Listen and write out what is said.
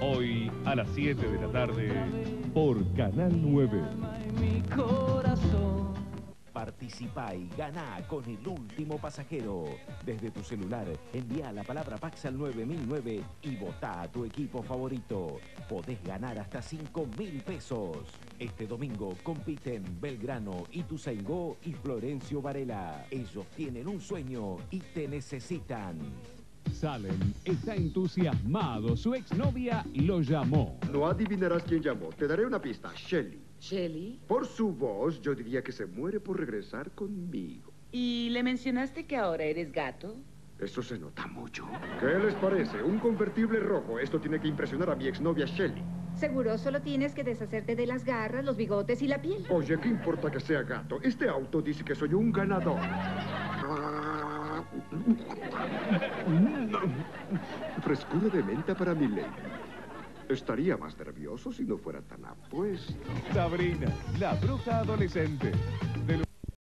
Hoy a las 7 de la tarde por Canal 9. Participa y gana con el último pasajero. Desde tu celular, envía la palabra Pax al 9009 y vota a tu equipo favorito. Podés ganar hasta 5 mil pesos. Este domingo compiten Belgrano, Ituzaingó y Florencio Varela. Ellos tienen un sueño y te necesitan. Salem está entusiasmado. Su exnovia lo llamó. No adivinarás quién llamó. Te daré una pista. Shelly. Shelly. Por su voz, yo diría que se muere por regresar conmigo. ¿Y le mencionaste que ahora eres gato? Eso se nota mucho. ¿Qué les parece? Un convertible rojo. Esto tiene que impresionar a mi exnovia Shelly. Seguro, solo tienes que deshacerte de las garras, los bigotes y la piel. Oye, ¿qué importa que sea gato? Este auto dice que soy un ganador. Frescura de menta para mi ley. Estaría más nervioso si no fuera tan apuesto. Sabrina, la bruja adolescente.